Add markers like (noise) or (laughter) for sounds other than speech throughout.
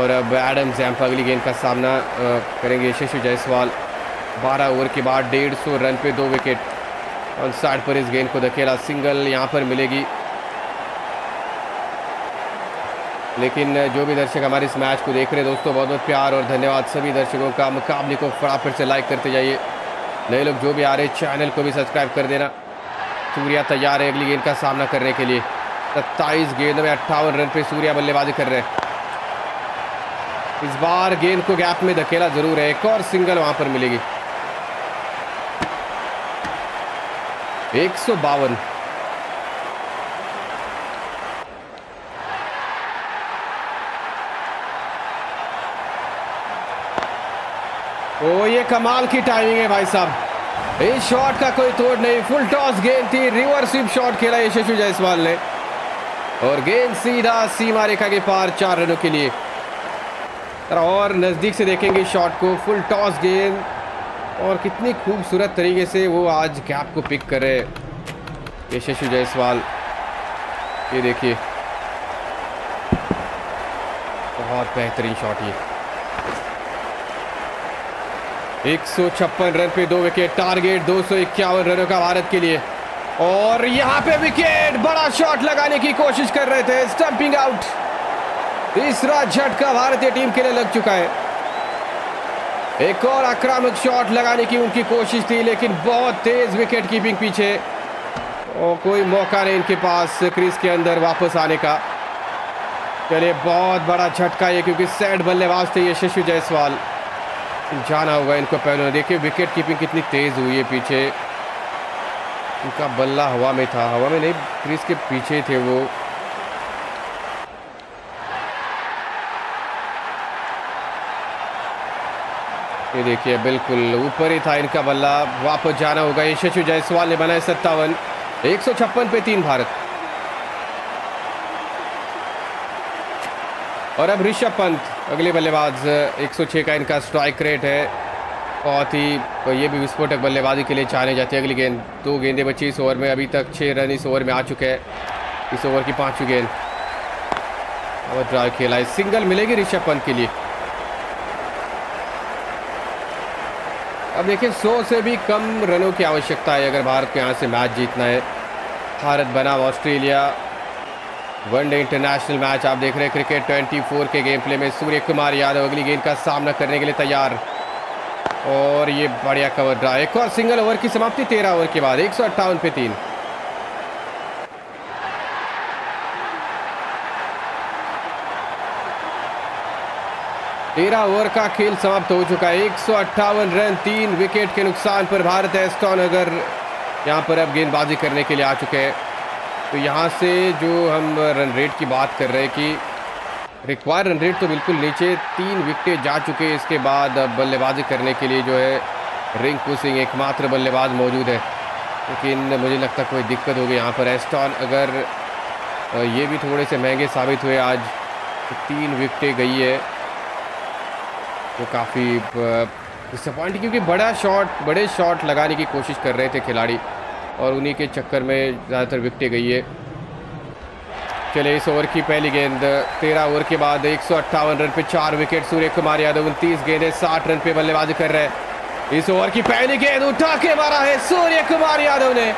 और अब Adam Zampa अगली गेंद का सामना करेंगे यशस्वी जायसवाल। 12 ओवर के बाद डेढ़ सौ रन पे दो विकेट। और साइड पर इस गेंद को धकेला, सिंगल यहाँ पर मिलेगी। लेकिन जो भी दर्शक हमारे इस मैच को देख रहे हैं, दोस्तों, बहुत बहुत प्यार और धन्यवाद सभी दर्शकों का। मुकाबले को फटाफट से लाइक करते जाइए। नए लोग जो भी आ रहे चैनल को भी सब्सक्राइब कर देना। सूर्या तैयार है अगली गेंद का सामना करने के लिए। सत्ताईस गेंद में अट्ठावन रन पे सूर्या बल्लेबाजी कर रहे हैं। इस बार गेंद को गैप में धकेला ज़रूर है। एक और सिंगल वहाँ पर मिलेगी। एक सौ बावन। ओ, ये कमाल की टाइमिंग है भाई साहब। इस शॉट का कोई तोड़ नहीं। फुल टॉस गेंद थी। रिवर्स स्विप शॉट खेला यशस्वी जायसवाल ने। और गेंद सीधा सीमा रेखा के पार चार रनों के लिए। और नज़दीक से देखेंगे शॉट को फुल टॉस गेंद और कितनी खूबसूरत तरीके से वो आज गैप को पिक कर करे यशस्वी जायसवाल, ये देखिए। बहुत बेहतरीन शॉट ये। एक सौ छप्पन रन पे दो विकेट टारगेट दो सौ इक्यावन रनों का भारत के लिए। और यहाँ पे विकेट बड़ा शॉट लगाने की कोशिश कर रहे थे स्टंपिंग आउट तीसरा झटका भारतीय टीम के लिए लग चुका है। एक और आक्रामक शॉट लगाने की उनकी कोशिश थी, लेकिन बहुत तेज विकेट कीपिंग पीछे। और कोई मौका नहीं इनके पास क्रीज के अंदर वापस आने का। चलिए, बहुत बड़ा झटका ये, क्योंकि सेट बल्लेबाज थे ये यशस्वी जायसवाल। जाना होगा इनको पहले देखिए, विकेट कीपिंग कितनी तेज हुई है पीछे। इनका बल्ला हवा में था। हवा में नहीं, क्रीज के पीछे थे वो। ये देखिए, बिल्कुल ऊपर ही था इनका बल्ला। वापस जाना होगा। यशस्वी जायसवाल ने बनाया सत्तावन। एक सौ छप्पन पे तीन भारत। और अब ऋषभ पंत, अगले बल्लेबाज। 106 का इनका स्ट्राइक रेट है। बहुत ही तो ये भी विस्फोटक बल्लेबाजी के लिए चाहने जाते हैं। अगली गेंद, दो गेंदें बची इस ओवर में। अभी तक छः रन इस ओवर में आ चुके हैं। इस ओवर की पांचवी गेंद। और ड्राइव खेला है। सिंगल मिलेगी ऋषभ पंत के लिए। अब देखिए, सौ से भी कम रनों की आवश्यकता है अगर भारत को यहाँ से मैच जीतना है। भारत बना ऑस्ट्रेलिया। वनडे इंटरनेशनल मैच आप देख रहे हैं, क्रिकेट 24 के गेम प्ले में सूर्य कुमार यादव अगली गेंद का सामना करने के लिए तैयार। और ये बढ़िया कवर ड्रा एक और सिंगल ओवर की समाप्ति, तेरह ओवर के बाद, एक सौ अट्ठावन पे तीन। तेरह ओवर का खेल समाप्त हो चुका है। एक सौ अट्ठावन रन, तीन विकेट के नुकसान पर भारत एस्टॉन अगर यहाँ पर अब गेंदबाजी करने के लिए आ चुके हैं। तो यहाँ से जो हम रन रेट की बात कर रहे हैं कि रिक्वायर रन रेट तो बिल्कुल नीचे, तीन विकेटें जा चुके हैं। इसके बाद अब बल्लेबाजी करने के लिए जो है रिंकू सिंह एकमात्र बल्लेबाज मौजूद है। लेकिन मुझे लगता कोई दिक्कत होगी यहाँ पर। एस्टॉन अगर ये भी थोड़े से महँगे साबित हुए आज। तो तीन विकटें गई है। तो काफ़ी डिसअपॉइंट क्योंकि बड़ा शॉट बड़े शॉट लगाने की कोशिश कर रहे थे खिलाड़ी और उन्हीं के चक्कर में ज़्यादातर विकटें गई है। चले इस ओवर की पहली गेंद। तेरह ओवर के बाद एक सौ अट्ठावन रन पे चार विकेट सूर्य कुमार यादव उनतीस गेंदे, साठ रन पे बल्लेबाजी कर रहे हैं। इस ओवर की पहली गेंद उठा के मारा है सूर्य कुमार यादव ने।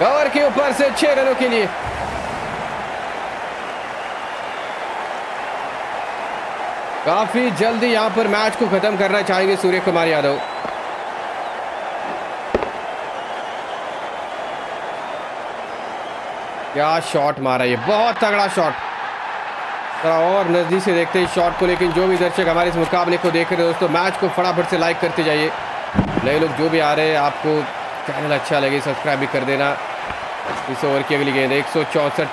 कवर के ऊपर से छह रनों के लिए काफ़ी जल्दी यहाँ पर मैच को खत्म करना चाहेंगे सूर्य कुमार यादव। क्या शॉट मारा ये, बहुत तगड़ा शॉट। थोड़ा और नज़दीक से देखते हैं शॉट को, लेकिन जो भी दर्शक हमारे इस मुकाबले को देख रहे हैं दोस्तों, मैच को फटाफट से लाइक करते जाइए। नए लोग जो भी आ रहे हैं, आपको चैनल अच्छा लगे, सब्सक्राइब भी कर देना। इस ओवर की अगली गेंद, एक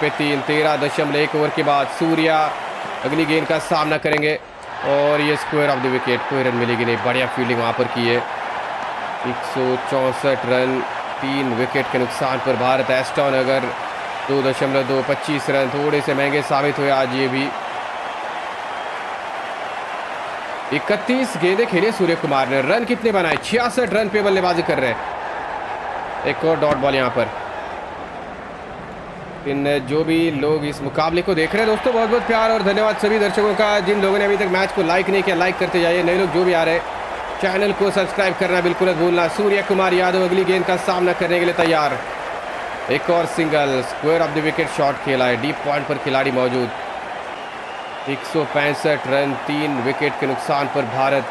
पे तीन, तेरह दशमलव एक ओवर के बाद सूर्या अगली गेंद का सामना करेंगे। और ये स्क्वायर ऑफ़ द विकेट कोई रन मिलेगी नहीं। बढ़िया फील्डिंग वहाँ पर की है। एक रन, तीन विकेट के नुकसान पर भारत। एस्टॉन अगर दो दशमलव दो पच्चीस रन, थोड़े से महँगे साबित हुए आज ये भी। इकतीस गेंदे खेले सूर्य कुमार ने। रन कितने बनाए? छियासठ रन पे बल्लेबाजी कर रहे हैं। एक और डॉट बॉल यहाँ पर। इन जो भी लोग इस मुकाबले को देख रहे हैं। दोस्तों बहुत बहुत प्यार और धन्यवाद सभी दर्शकों का। जिन लोगों ने अभी तक मैच को लाइक नहीं किया, लाइक करते जाइए। नए लोग जो भी आ रहे हैं, चैनल को सब्सक्राइब करना बिल्कुल भूलना। सूर्य कुमार यादव अगली गेंद का सामना करने के लिए तैयार। एक और single, square of the wicket shot खेला है। डीप पॉइंट पर खिलाड़ी मौजूद। एक सौ पैंसठ रन, तीन विकेट के नुकसान पर भारत।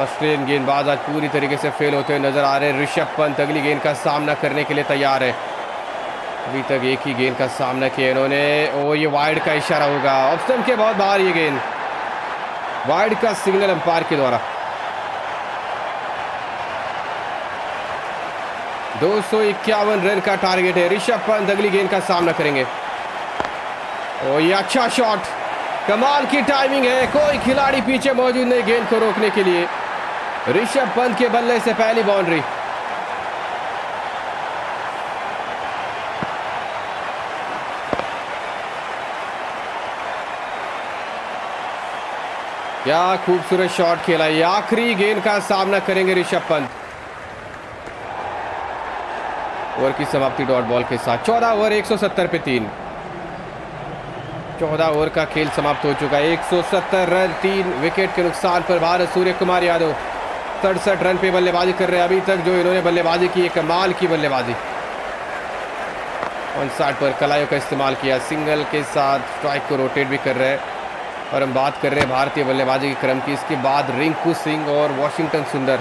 ऑस्ट्रेलियन गेंदबाज आज पूरी तरीके से फेल होते हुए नज़र आ रहे हैं। ऋषभ पंत अगली गेंद का सामना करने के लिए तैयार है। अभी तक एक ही गेंद का सामना किया इन्होंने ओ ये वाइड का इशारा होगा। ऑप्शन के बहुत बाहर ये गेंद। वाइड का सिग्नल अंपायर के द्वारा। दो सौ इक्यावन रन का टारगेट है। ऋषभ पंत अगली गेंद का सामना करेंगे। ओ ये अच्छा शॉट। कमाल की टाइमिंग है। कोई खिलाड़ी पीछे मौजूद नहीं गेंद को रोकने के लिए। ऋषभ पंत के बल्ले से पहली बाउंड्री। क्या खूबसूरत शॉट खेला ये आखिरी गेंद का सामना करेंगे ऋषभ पंत। ओवर की समाप्ति डॉट बॉल के साथ। चौदह ओवर 170 पे तीन। चौदह ओवर का खेल समाप्त हो चुका है। 170 रन, तीन विकेट के नुकसान पर भारत सूर्य कुमार यादव सड़सठ रन पे बल्लेबाजी कर रहे हैं। अभी तक जो इन्होंने बल्लेबाजी की है कमाल की बल्लेबाजी। साइड पर कलाइयों का इस्तेमाल किया। सिंगल के साथ स्ट्राइक को रोटेट भी कर रहे हैं। और हम बात कर रहे हैं भारतीय बल्लेबाजी के क्रम की। इसके बाद रिंकू सिंह और वॉशिंगटन सुंदर।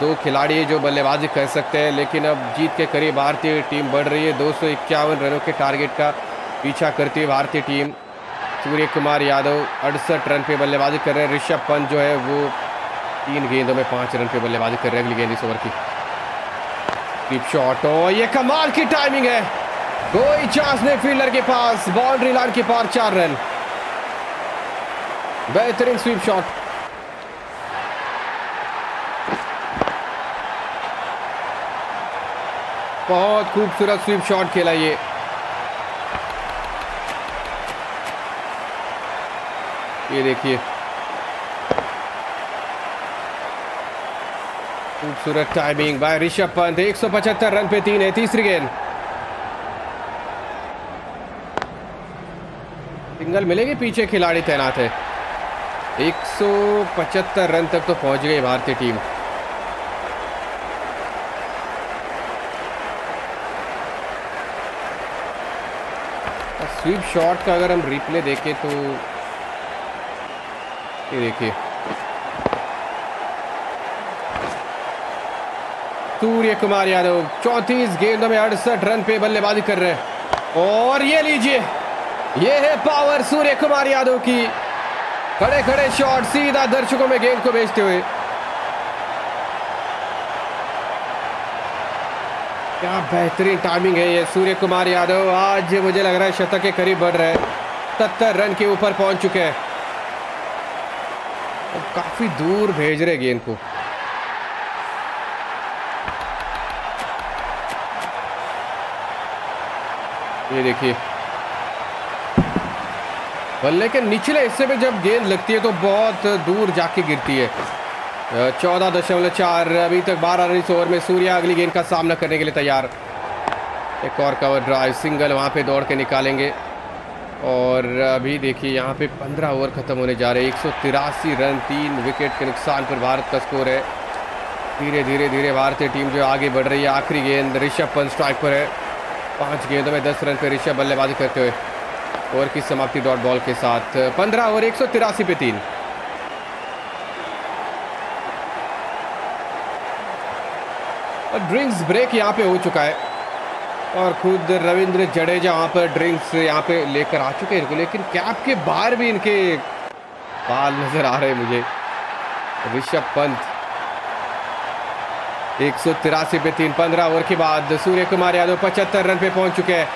दो खिलाड़ी जो बल्लेबाजी कर सकते हैं, लेकिन अब जीत के करीब भारतीय टीम बढ़ रही है। दो सौ इक्यावन रनों के टारगेट का पीछा करती है भारतीय टीम। सूर्य कुमार यादव अड़सठ रन पे बल्लेबाजी कर रहे हैं। ऋषभ पंत जो है, वो तीन गेंदों में पाँच रन पे बल्लेबाजी कर रहे हैं अगली गेंद इस ओवर की। कीप शॉट और ये कमाल की टाइमिंग है। कोई चांस नहीं फील्डर के पास, बाउंड्री लाइन के पार चार रन। बेहतरीन स्वीप शॉट बहुत खूबसूरत स्वीप शॉट खेला ये। ये देखिए। खूबसूरत timing by Rishabh Pant 175 run पे तीन है, तीसरी गेंद। सिंगल मिलेगी पीछे खिलाड़ी तैनात है। 175 रन तक तो पहुँच गई भारतीय टीम। स्वीप शॉट का अगर हम रिप्ले देखें तो ये देखिए। सूर्य कुमार यादव चौंतीस गेंदों में अड़सठ रन पे बल्लेबाजी कर रहे हैं। और ये लीजिए, ये है पावर सूर्य कुमार यादव की खड़े खड़े शॉट सीधा दर्शकों में गेंद को भेजते हुए। क्या बेहतरीन टाइमिंग है ये सूर्य कुमार यादव। आज मुझे लग रहा है शतक के करीब बढ़ रहे सत्तर रन के ऊपर पहुँच चुके हैं। तो काफ़ी दूर भेज रहे गेंद को। ये देखिए बल्ले के निचले हिस्से में जब गेंद लगती है तो बहुत दूर जाके गिरती है। चौदह दशमलव चार, अभी तक बारह रन इस ओवर में सूर्या अगली गेंद का सामना करने के लिए तैयार। एक और कवर ड्राइव सिंगल वहाँ पे दौड़ के निकालेंगे। और अभी देखिए, यहाँ पे पंद्रह ओवर ख़त्म होने जा रहे हैं। एक रन, तीन विकेट के नुकसान पर भारत का स्कोर है। धीरे धीरे धीरे भारतीय टीम जो आगे बढ़ रही है। आखिरी गेंद ऋषभ पंत स्ट्राइक पर है। पाँच गेंदों में दस रन पर ऋषभ बल्लेबाजी करते हुए। ओवर की समाप्ति डॉट बॉल के साथ। पंद्रह ओवर, एक सौ तिरासी पे तीन। और ड्रिंक्स ब्रेक यहाँ पे हो चुका है। और खुद रविंद्र जडेजा वहाँ पर ड्रिंक्स यहाँ पे लेकर आ चुके हैं इनको। लेकिन कैप के बाहर भी इनके बाल नज़र आ रहे मुझे। ऋषभ पंत। एक सौ तिरासी पे तीन। पंद्रह ओवर के बाद सूर्य कुमार यादव पचहत्तर रन पे पहुँच चुके हैं।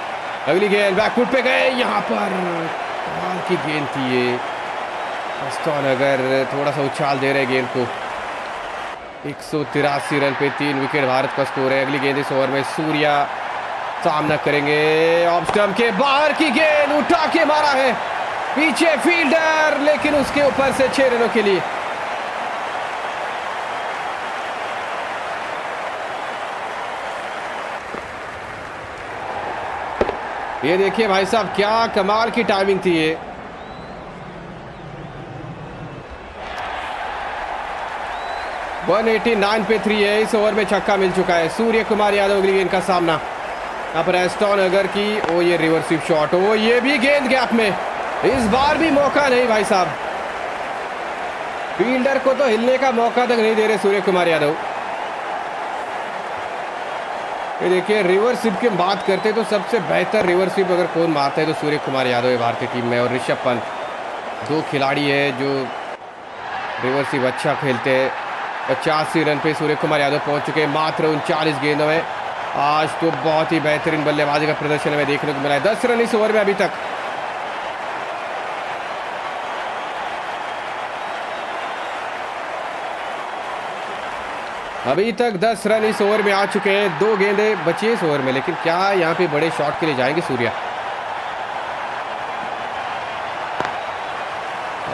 अगली गेंद बैकफुट पे गए, यहाँ पर। कमाल की गेंद थी ये। स्टॉन अगर थोड़ा सा उछाल दे रहे गेंद को। एक सौ तिरासी रन पे तीन विकेट भारत का स्कोर है। अगली गेंद इस ओवर में सूर्या सामना करेंगे। स्टम्प के बाहर की गेंद उठा के मारा है। पीछे फील्डर, लेकिन उसके ऊपर से छह रनों के लिए ये देखिए भाई साहब, क्या कमाल की टाइमिंग थी ये। वन एटी नाइन पे थ्री है, इस ओवर में छक्का मिल चुका है। सूर्य कुमार यादव गेंद का सामना। यहाँ रेस्टॉन अगर की, ओ ये रिवर्सिव शॉट ओ ये भी गेंद गैप में। इस बार भी मौका नहीं भाई साहब। फील्डर को तो हिलने का मौका तक नहीं दे रहे सूर्य कुमार यादव। ये देखिए रिवर्सिप की बात करते हैं तो सबसे बेहतर रिवर्सिप अगर कौन मारता है तो सूर्य कुमार यादव है भारतीय टीम में। और ऋषभ पंत, दो खिलाड़ी है जो रिवर्सिप अच्छा खेलते हैं। पचासी रन पे सूर्य कुमार यादव पहुँच चुके हैं, मात्र उनचालीस गेंदों में। आज तो बहुत ही बेहतरीन बल्लेबाजी का प्रदर्शन हमें देखने को मिला है। दस रन इस ओवर में अभी तक। अभी तक 10 रन इस ओवर में आ चुके हैं। दो गेंदे बची इस ओवर में, लेकिन क्या यहाँ पे बड़े शॉट के लिए जाएँगे सूर्या?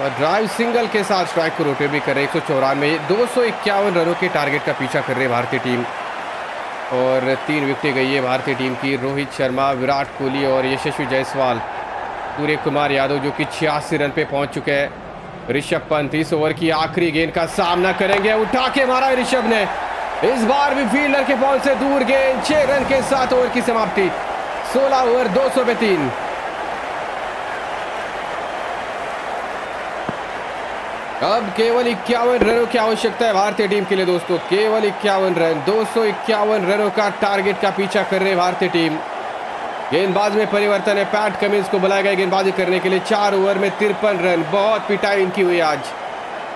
और ड्राइव सिंगल के साथ स्ट्राइक को रोटे भी कर रहे एक सौ चौरानवे दो सौ इक्यावन रनों के टारगेट का पीछा कर रहे भारतीय टीम। और तीन विकटें गई है भारतीय टीम की। रोहित शर्मा, विराट कोहली और यशस्वी जायसवाल सूर्य कुमार यादव जो कि छियासी रन पे पहुँच चुके हैं। ऋषभ पंत इस ओवर की आखिरी गेंद का सामना करेंगे। उठा के मारा ऋषभ ने। इस बार भी फील्डर के बॉल से दूर गेंद, छह रन के साथ ओवर की समाप्ति। 16 ओवर, दो सौ तीन अब केवल इक्यावन रनों की आवश्यकता है भारतीय टीम के लिए दोस्तों। केवल इक्यावन रन, दो इक्यावन रनों का टारगेट का पीछा कर रहे भारतीय टीम। गेंदबाज में परिवर्तन है पैट कमिंस को बुलाया गया गेंदबाजी करने के लिए। चार ओवर में तिरपन रन, बहुत पिटाई इनकी हुई आज।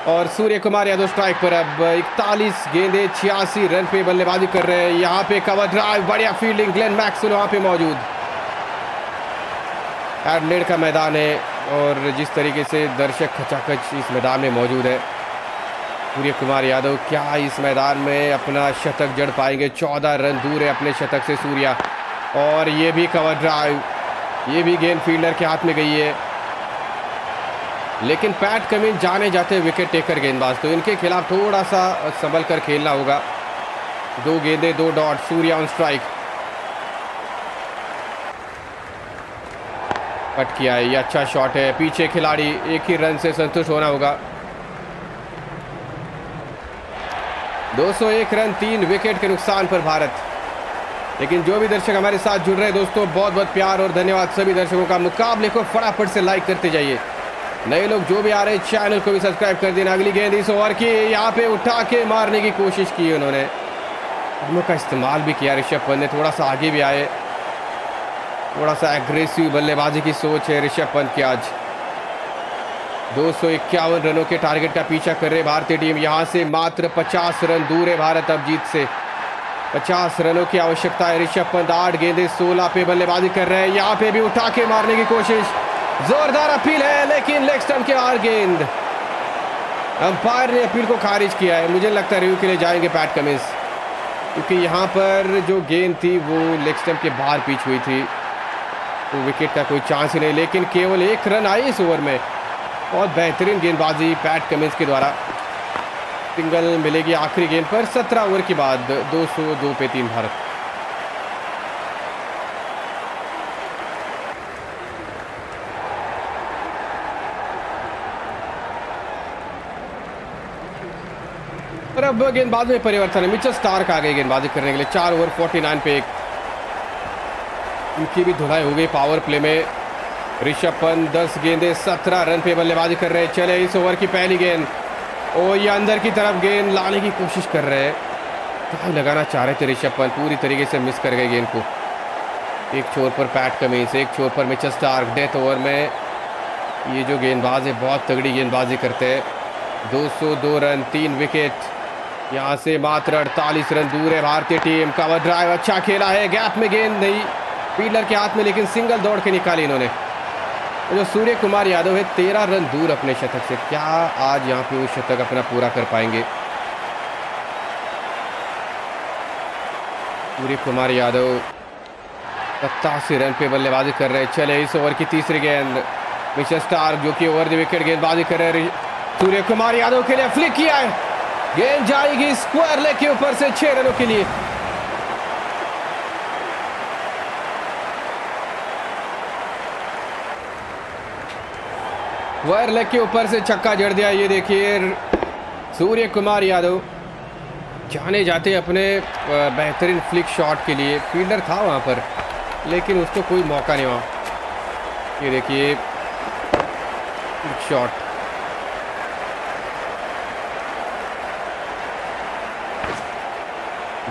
और सूर्य कुमार यादव स्ट्राइक पर अब इकतालीस गेंदे, छियासी रन पे बल्लेबाजी कर रहे हैं। यहाँ पे कवर ड्राइव बढ़िया फील्डिंग ग्लेन मैक्स वहाँ पे मौजूद। एडलेड का मैदान है और जिस तरीके से दर्शक खचाखच इस मैदान में मौजूद है। सूर्य कुमार यादव, क्या इस मैदान में अपना शतक जड़ पाएँगे? चौदह रन दूर है अपने शतक से, सूर्या। और ये भी कवर ड्राइव ये भी गेंद फील्डर के हाथ में गई है। लेकिन पैट कमिंग जाने जाते विकेट टेकर गेंदबाज। तो इनके खिलाफ थोड़ा सा संभल कर खेलना होगा। दो गेंदे, दो dot, Surya on strike cut किया है, ये अच्छा शॉट है। पीछे खिलाड़ी एक ही रन से संतुष्ट होना होगा। 201 रन तीन विकेट के नुकसान पर भारत। लेकिन जो भी दर्शक हमारे साथ जुड़ रहे हैं, दोस्तों बहुत बहुत प्यार और धन्यवाद सभी दर्शकों का। मुकाबले को फटाफट से लाइक करते जाइए। नए लोग जो भी आ रहे हैं चैनल को भी सब्सक्राइब कर देना। अगली गेंद इस ओवर की, यहाँ पे उठा के मारने की कोशिश की उन्होंने। हमलों का इस्तेमाल भी किया, ऋषभ पंत ने थोड़ा सा आगे भी आए। थोड़ा सा एग्रेसिव बल्लेबाजी की सोच है ऋषभ पंत की आज। दो सौ इक्यावन रनों के टारगेट का पीछा कर रहे भारतीय टीम यहाँ से मात्र 50 रन दूर है भारत अब जीत से। पचास रनों की आवश्यकता है ऋषभ पंत। आठ गेंदे सोलह पे बल्लेबाजी कर रहे हैं। यहाँ पे भी उठा के मारने की कोशिश। जोरदार अपील है, लेकिन लेग स्टंप के आर गेंद। अंपायर ने अपील को खारिज किया है। मुझे लगता है रिव्यू के लिए जाएँगे पैट कमिंस। क्योंकि यहाँ पर जो गेंद थी, वो लेग स्टंप के बाहर पीछ हुई थी। तो विकेट का कोई चांस ही नहीं, लेकिन केवल एक रन आई इस ओवर में। बहुत बेहतरीन गेंदबाजी पैट कमिंस के द्वारा। सिंगल मिलेगी आखिरी गेंद पर, सत्रह ओवर के बाद दो सौ दो पे तीन भारत। अब गेंदबाज में परिवर्तन है। मिचल स्टार्क आ गए गेंदबाजी करने के लिए। चार ओवर, फोर्टी नाइन पे एक। उनकी भी धुलाई हो गई पावर प्ले में। ऋषभ पंत दस गेंदे, सत्रह रन पे बल्लेबाजी कर रहे हैं। चले इस ओवर की पहली गेंद। और ये अंदर की तरफ़ गेंद लाने की कोशिश कर रहे हैं। लगाना चाह रहे थे ऋषभ पंत। पूरी तरीके से मिस कर गए गेंद को। एक छोर पर पैट कमीज एक छोर पर मिचल स्टार्क। डेथ ओवर में ये जो गेंदबाज है, बहुत तगड़ी गेंदबाजी करते हैं। 202 रन, तीन विकेट। यहाँ से मात्र 48 रन दूर है भारतीय टीम कवर ड्राइव अच्छा खेला है। गैप में गेंद नहीं फील्डर के हाथ में, लेकिन सिंगल दौड़ के निकाली इन्होंने। जो सूर्य कुमार यादव है, तेरह रन दूर अपने शतक से। क्या आज यहाँ पे वो शतक अपना पूरा कर पाएँगे? सूर्य कुमार यादव सत्तासी रन पे बल्लेबाजी कर रहे हैं। चले इस ओवर की तीसरी गेंद। मिशर स्टार जो कि ओवर द विकेट गेंदबाजी कर रहे सूर्य कुमार यादव के लिए फ्लिक किया है। गेंद जाएगी स्क्वायर लेग के ऊपर से छह रनों के लिए। वायर लेग के ऊपर से छक्का जड़ दिया, ये देखिए, सूर्य कुमार यादव। जाने जाते अपने बेहतरीन फ्लिक शॉट के लिए। फील्डर था वहाँ पर, लेकिन उसको कोई मौका नहीं हुआ। ये देखिए शॉट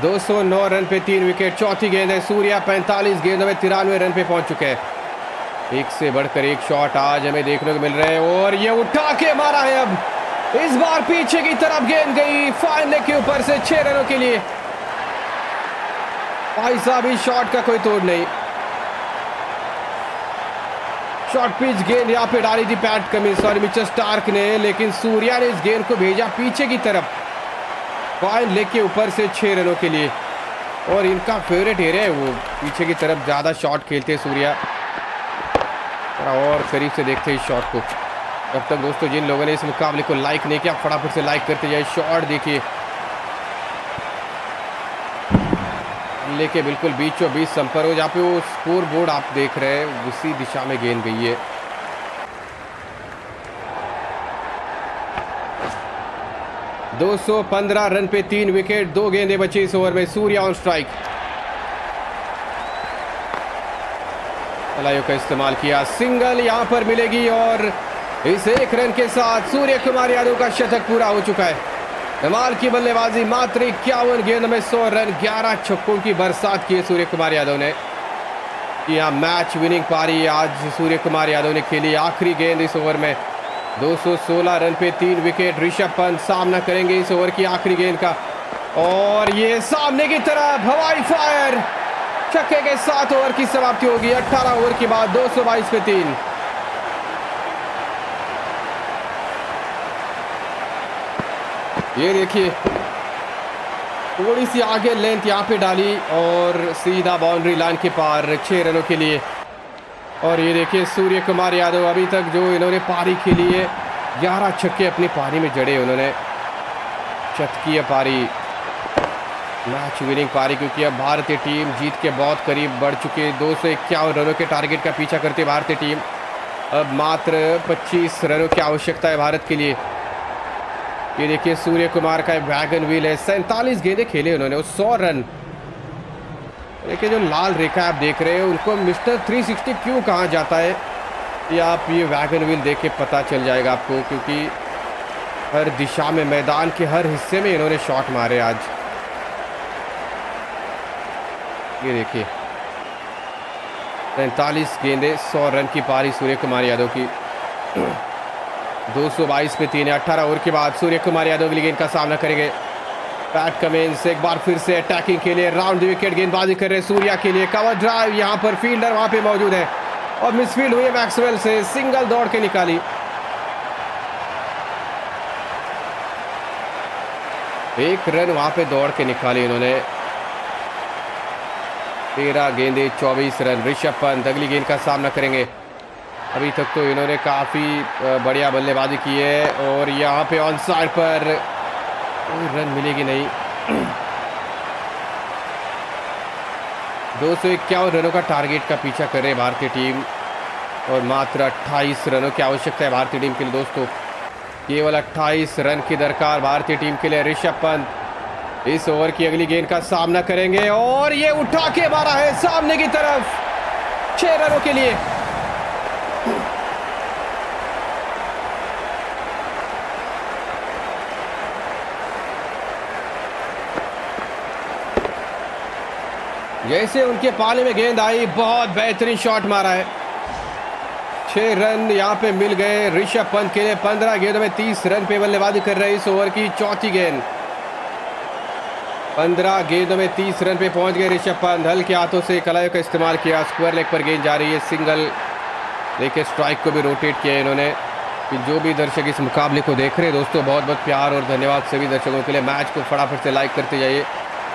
209 रन पे तीन विकेट, चौथी गेंद है। सूर्या 45 गेंदों में तिरानवे रन पे पहुँच चुके हैं। एक से बढ़कर एक शॉट आज हमें देखने को मिल रहे हैं और ये उठा के मारा है अब। इस बार पीछे की तरफ़ गेंद गई फाइन के ऊपर से छह रनों के लिए। भाई साहब, इस शॉट का कोई तोड़ नहीं। शॉर्ट पिच गेंद यहाँ पे डाली थी पैट कमी सॉरी मिचर स्टार्क ने, लेकिन सूर्या ने इस गेंद को भेजा पीछे की तरफ़। पॉइंट लेके ऊपर से छः रनों के लिए। और इनका फेवरेट एरिया है वो। पीछे की तरफ़ ज़्यादा शॉट खेलते हैं सूर्या। और करीब से देखते हैं इस शॉट को। अब तक दोस्तों, जिन लोगों ने इस मुकाबले को लाइक नहीं किया, फटाफट से लाइक करते जाए। शॉट देखिए। लेके बिल्कुल बीचों बीच संपर्क हो। जहाँ पे वो स्कोर बोर्ड आप देख रहे हैं, उसी दिशा में गेंद गई है। 215 रन पे तीन विकेट, दो गेंदे बची इस ओवर में, सूर्या ऑन स्ट्राइक का इस्तेमाल किया, सिंगल यहाँ पर मिलेगी और इस एक रन के साथ सूर्य कुमार यादव का शतक पूरा हो चुका है। कमाल की बल्लेबाजी, मात्र इक्यावन गेंद में सौ रन, ग्यारह छक्कों की बरसात की है सूर्य कुमार यादव ने। यहाँ मैच विनिंग पारी, आज सूर्य कुमार यादव ने खेली आखिरी गेंद इस ओवर में। 216 रन पे तीन विकेट ऋषभ पंत सामना करेंगे इस ओवर की आखिरी गेंद का। और ये सामने की तरफ़ हवाई फायर। छक्के के सात ओवर की समाप्ति होगी। 18 ओवर के बाद 222 पे तीन। ये देखिए, थोड़ी सी आगे लेंथ यहाँ पे डाली और सीधा बाउंड्री लाइन के पार छह रनों के लिए और ये देखिए, सूर्य कुमार यादव अभी तक जो इन्होंने पारी खेली है, ग्यारह छक्के अपनी पारी में जड़े उन्होंने। शतकीय पारी मैच विनिंग पारी, क्योंकि अब भारतीय टीम जीत के बहुत करीब बढ़ चुके दो सौ इक्यावन रनों के टारगेट का पीछा करते भारतीय टीम। अब मात्र 25 रनों की आवश्यकता है भारत के लिए। ये देखिए, सूर्य कुमार का वैगन व्हील है। सैंतालीस गेंदे खेले उन्होंने सौ रन देखिए, जो लाल रेखा आप देख रहे हैं, उनको मिस्टर 360 क्यों कहा जाता है? ये आप ये वैगन व्हील देख के पता चल जाएगा आपको, क्योंकि हर दिशा में, मैदान के हर हिस्से में इन्होंने शॉट मारे आज। ये देखिए। तैतालीस गेंदे, सौ रन की पारी सूर्य कुमार यादव की। 222 पे तीन अट्ठारह ओवर के बाद सूर्य कुमार यादव अगली गेंद का सामना करेंगे। पैट कमेंस एक बार फिर से अटैकिंग के लिए राउंड विकेट गेंदबाजी कर रहे सूर्या के लिए। कवर ड्राइव यहाँ पर फील्डर वहाँ पे मौजूद है। और मिसफील्ड हुई मैक्सवेल से सिंगल दौड़ के निकाली। एक रन वहाँ पे दौड़ के निकाली इन्होंने। तेरह गेंदे, चौबीस रन ऋषभ पंत अगली गेंद का सामना करेंगे। अभी तक तो इन्होंने काफ़ी बढ़िया बल्लेबाजी की है। और यहाँ पे ऑन साइड पर कोई रन मिलेगी नहीं। दो सौ इक्यावन रनों का टारगेट का पीछा कर रहे भारतीय टीम और मात्र 28 रनों की आवश्यकता है भारतीय टीम के लिए दोस्तों। केवल 28 रन की दरकार भारतीय टीम के लिए ऋषभ पंत। इस ओवर की अगली गेंद का सामना करेंगे और ये उठा के मारा है सामने की तरफ़। छह रनों के लिए। जैसे उनके पाले में गेंद आई, बहुत बेहतरीन शॉट मारा है। छह रन यहाँ पे मिल गए ऋषभ पंत के लिए। पंद्रह गेंदों में तीस रन पे बल्लेबाजी कर रहे इस ओवर की चौथी गेंद। पंद्रह गेंदों में तीस रन पे पहुँच गए ऋषभ पंत। हल्के हाथों से कलाइयों का इस्तेमाल किया। स्क्वायर लेग पर गेंद जा रही है। सिंगल देखिए स्ट्राइक को भी रोटेट किया इन्होंने। कि जो भी दर्शक इस मुकाबले को देख रहे हैं, दोस्तों बहुत बहुत प्यार और धन्यवाद सभी दर्शकों के लिए। मैच को फटाफट से लाइक करते जाइए।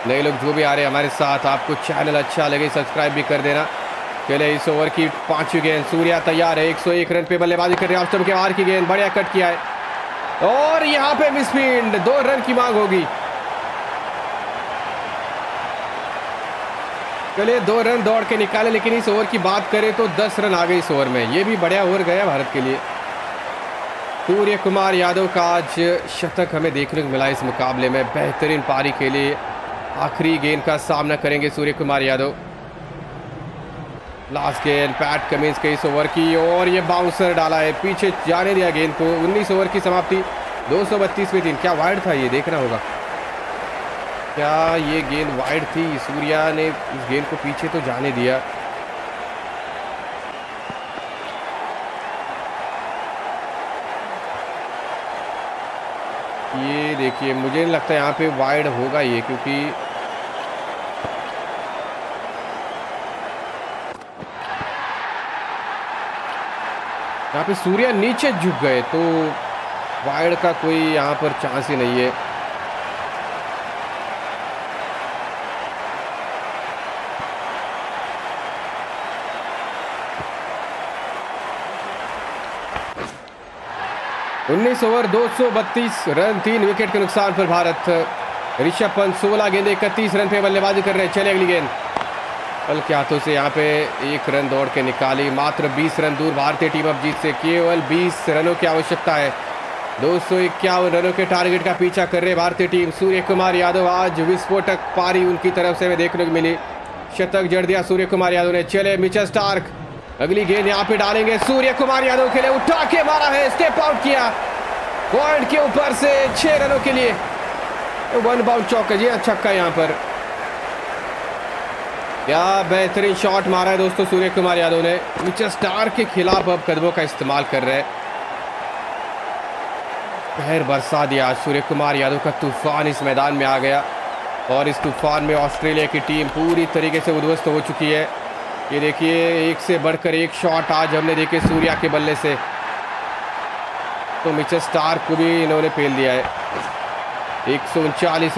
नए लोग जो भी आ रहे हैं हमारे साथ, आपको चैनल अच्छा लगे सब्सक्राइब भी कर देना। चले इस ओवर की पांचवी गेंद। सूर्या तैयार है 101 रन पे बल्लेबाजी कर रहे हैं ऑस्टम के बाहर की गेंद। बढ़िया कट किया है। और यहाँ पे मिसफील्ड दो रन की मांग होगी। चले दो रन दौड़ के निकाले, लेकिन इस ओवर की बात करें तो 10 रन आ गए इस ओवर में। ये भी बढ़िया ओवर गया भारत के लिए। सूर्य कुमार यादव का आज शतक हमें देखने को मिला इस मुकाबले में। बेहतरीन पारी के लिए आखिरी गेंद का सामना करेंगे सूर्य कुमार यादव। लास्ट गेंद, पैट कमिंस के इस ओवर की और ये बाउंसर डाला है। पीछे जाने दिया गेंद को। 19 ओवर की समाप्ति। 232 में तीन क्या वाइड था ये? देखना होगा। क्या ये गेंद वाइड थी? सूर्या ने इस गेंद को पीछे तो जाने दिया। ये देखिए, मुझे नहीं लगता यहाँ पे वाइड होगा ये, क्योंकि यहाँ पे सूर्या नीचे झुक गए तो वाइड का कोई यहाँ पर चांस ही नहीं है। उन्नीस ओवर 232 रन, तीन विकेट के नुकसान पर भारत। ऋषभ पंत 16 गेंद, इकतीस रन पे बल्लेबाजी कर रहे हैं, चले अगली गेंद। के हाथों से यहाँ पे एक रन दौड़ के निकाली। मात्र 20 रन दूर भारतीय टीम अब जीत से केवल 20 रनों की आवश्यकता है। दो सौ इक्यावन रनों के टारगेट का पीछा कर रहे भारतीय टीम। सूर्य कुमार यादव आज विस्फोटक पारी उनकी तरफ़ से हमें देखने को मिली। शतक जड़ दिया सूर्य कुमार यादव ने चले मिचल स्टार्क। अगली गेंद यहाँ पे डालेंगे। सूर्य कुमार यादव के लिए उठा के मारा है। स्टेप आउट किया। पॉइंट के ऊपर से छह रनों के लिए। वन बाउंड चौका। जी छक्का यहाँ पर। क्या बेहतरीन शॉट मारा है दोस्तों सूर्य कुमार यादव ने। मिचर स्टार के खिलाफ अब कदमों का इस्तेमाल कर रहे पहर बरसा दिया सूर्य कुमार यादव का तूफ़ान इस मैदान में आ गया और इस तूफ़ान में ऑस्ट्रेलिया की टीम पूरी तरीके से उद्वस्त हो चुकी है। ये देखिए, एक से बढ़कर एक शॉट आज हमने देखे सूर्या के बल्ले से। तो मिचर स्टार को भी इन्होंने फेल दिया है। एक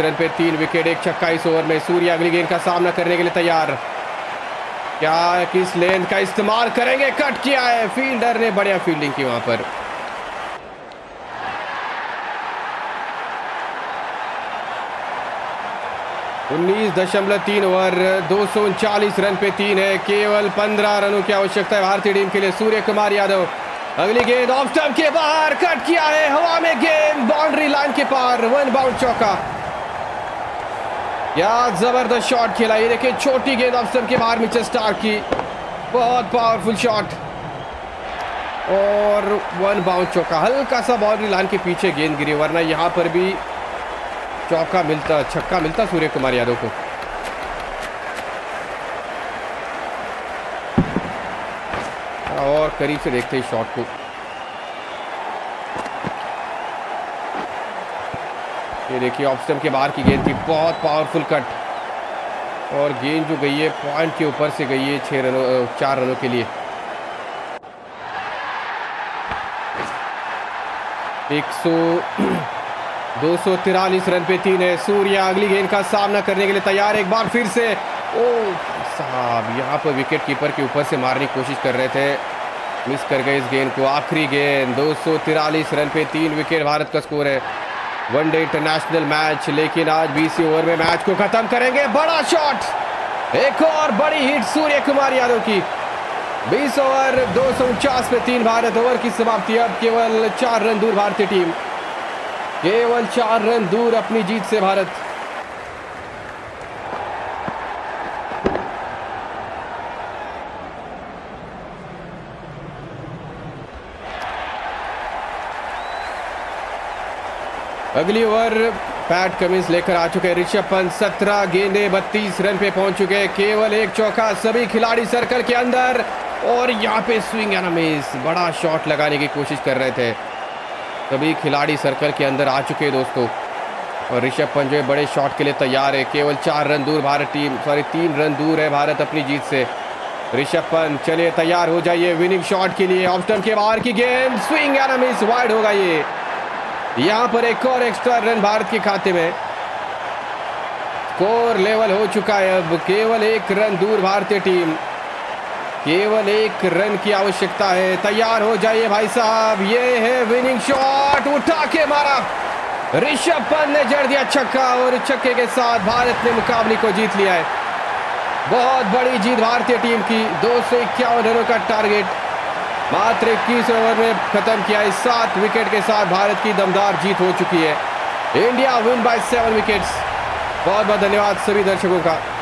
रन पे तीन विकेट, एक छक्का इस ओवर में। सूर्य अगली गेंद का सामना करने के लिए तैयार। क्या, किस लेंथ का इस्तेमाल करेंगे? कट किया है। फील्डर ने बढ़िया फील्डिंग की वहाँ पर। उन्नीस दशमलव तीन ओवर, दो रन पे तीन है। केवल पंद्रह रनों की आवश्यकता है भारतीय टीम के लिए। सूर्य कुमार यादव अगली गेंद ऑफ़ स्टंप के बाहर कट किया है हवा में गेंद बाउंड्री लाइन के पार वन बाउंड चौका। या ज़बरदस्त शॉट खेला ये देखिए, छोटी गेंद ऑफ़ स्टंप के बाहर मिचर स्टार की। बहुत पावरफुल शॉट और वन बाउंड चौका। हल्का सा बाउंड्री लाइन के पीछे गेंद गिरी, वरना यहाँ पर भी चौका मिलता, छक्का मिलता सूर्य कुमार यादव को। करीब से देखते हैं शॉट को। ये देखिए ऑप्शन के बाहर की गेंद थी। बहुत पावरफुल कट और गेंद जो गई है पॉइंट के ऊपर से गई है छह रनों चार रनों के लिए। एक सौ, (clears throat) दो सौ तिरालीस रन पे तीन है। सूर्या अगली गेंद का सामना करने के लिए तैयार एक बार फिर से। ओ, साहब, यहाँ पर विकेट कीपर के ऊपर से मारने की कोशिश कर रहे थे। मिस कर गए इस गेंद को। आखिरी गेंद, दो रन पे तीन विकेट भारत का स्कोर है। वनडे इंटरनेशनल मैच लेकिन आज बीसी ओवर में मैच को खत्म करेंगे। बड़ा शॉट एक और बड़ी हिट सूर्य कुमार यादव की। 20 ओवर दो सौ उनचास पे तीन भारत ओवर की समाप्ति। अब केवल चार रन दूर भारतीय टीम। केवल चार रन दूर अपनी जीत से भारत। अगली ओवर, पैट कमिंस लेकर आ चुके ऋषभ पंत, सत्रह गेंदे, बत्तीस रन पे पहुँच चुके केवल एक चौका सभी खिलाड़ी सर्कल के अंदर, और यहाँ पे स्विंग एंड मिस बड़ा शॉट लगाने की कोशिश कर रहे थे। सभी खिलाड़ी सर्कल के अंदर आ चुके दोस्तों, और ऋषभ पंत जो है बड़े शॉट के लिए तैयार है, केवल चार रन दूर भारत टीम सॉरी तीन रन दूर है भारत अपनी जीत से। ऋषभ पंत, चलिए तैयार हो जाइए विनिंग शॉट के लिए ऑफ़ के बाहर की गेंद स्विंग एंड मिस वाइड होगा ये। यहाँ पर एक और एक्स्ट्रा रन भारत के खाते में। स्कोर लेवल हो चुका है अब। केवल एक रन दूर भारतीय टीम केवल एक रन की आवश्यकता है। तैयार हो जाइए भाई साहब। ये है विनिंग शॉट उठा के मारा। ऋषभ पंत ने जड़ दिया छक्का और छक्के के साथ भारत ने मुकाबले को जीत लिया है। बहुत बड़ी जीत भारतीय टीम की। दो सौ इक्यावन रनों का टारगेट मात्र इक्कीस ओवर में खत्म किया इस सात विकेट के साथ भारत की दमदार जीत हो चुकी है। India win by seven wickets. बहुत बहुत धन्यवाद सभी दर्शकों का।